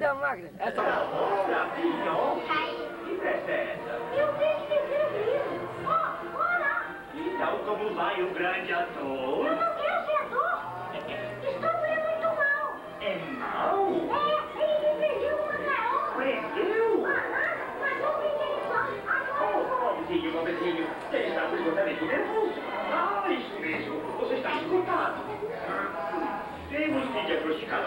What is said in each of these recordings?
Da máquina. É filho. Que festa é essa? Eu vejo que livro. Ó, olha. Então, como vai o grande ator? Eu não quero ser ator. Estou é muito mal. É mal? É, ele perdeu uma carona. Prendeu? Aham, mas eu fiquei só. Agora Oh, pobrezinho, pobrezinho. Ele está absolutamente nervoso. Ah, isso mesmo. Você está esgotado. Temos que diagnosticar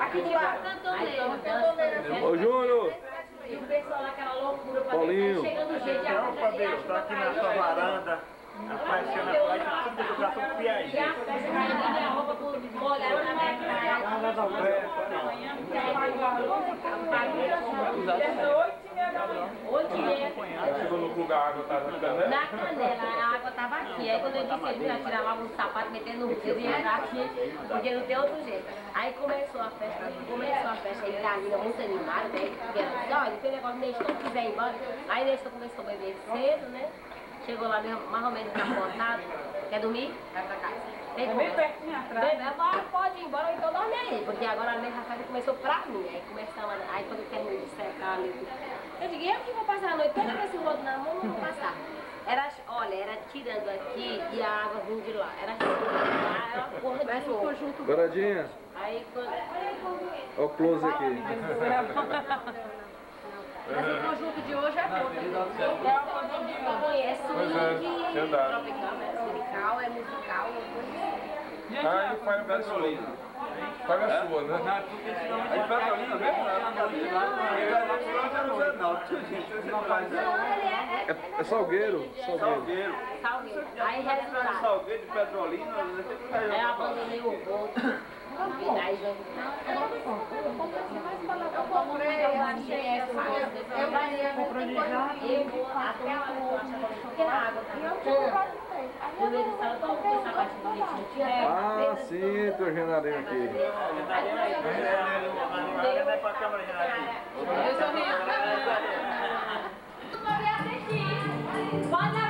Aqui lado. Cantoneira. Ô Júnior, E o pessoal naquela loucura pra Paulinho. tá chegando gente a Então, Fabio, estou aqui na sua varanda, aparecendo na praia, tudo que eu já E a na minha roupa na minha praia. A água tá na canela? Na canela, a água tava aqui. Aí quando eu disse ele já tirar logo um sapato, meter no dedo aqui, porque não tem outro jeito. Aí começou a festa, começou a festa, ele tá ali muito animado, né? Porque ela disse, olha, tem negócio, Nestor quiser embora. Aí Nestor começou a beber cedo, né? Chegou lá mesmo, mais ou menos capotado. Quer dormir? Vai pra casa. Tem É bem pertinho atrás. Bem, agora pode ir embora, ou então dorme aí, porque agora a minha festa começou pra mim. Aí começamos, aí quando eu terminei de secar ali, eu digo, eu que vou passar a noite toda com esse rodo na mão, não vou passar. Era, olha, era tirando aqui e a água vindo de lá. Era lá, era uma porra de. Douradinha, Aí quando. ó o close aqui. Mas o conjunto de hoje é bom. É é, verdade. tropical, é tropical, é musical, é coisa Aí faz a Petrolina. Faz a sua, né? Aí Petrolina mesmo? Não, ele é, é, É, é salgueiro, salgueiro. Salgueiro. Aí de resultado. Salgueiro de Petrolina, o ganhei a tá No meio Ah, sim, teu Renarinho aqui. Vai pra câmera, Renatinho. Pode levantar no